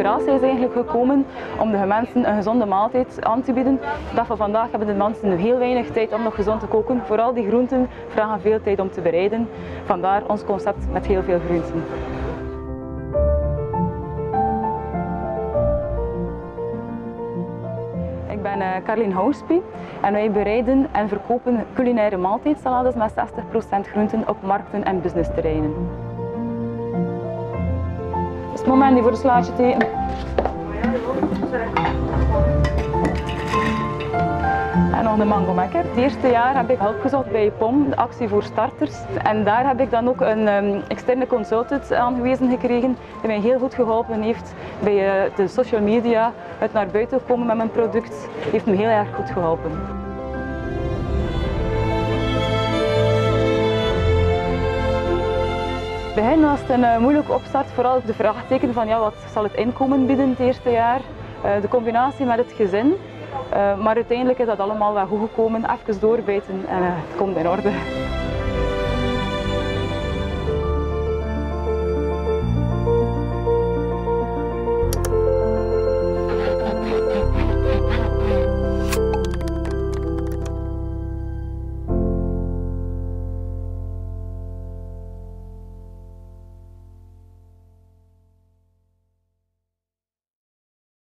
inspiratie is eigenlijk gekomen om de mensen een gezonde maaltijd aan te bieden. Dat van vandaag hebben de mensen heel weinig tijd om nog gezond te koken. Vooral die groenten vragen veel tijd om te bereiden. Vandaar ons concept met heel veel groenten. Ik ben uh, Carlien Houspie en wij bereiden en verkopen culinaire maaltijdsalades met 60% groenten op markten en businessterreinen. Het moment die voor de slaatje te eten. En nog de mango maker. Het eerste jaar heb ik hulp gezocht bij POM, de actie voor starters. En daar heb ik dan ook een um, externe consultant aangewezen gekregen die mij heel goed geholpen heeft bij uh, de social media, het naar buiten komen met mijn product. heeft me heel erg goed geholpen. Begin was een uh, moeilijke opstart, vooral op de vraagteken van ja, wat zal het inkomen bieden het eerste jaar. Uh, de combinatie met het gezin. Uh, maar uiteindelijk is dat allemaal wel goed gekomen. Even doorbijten en het komt in orde.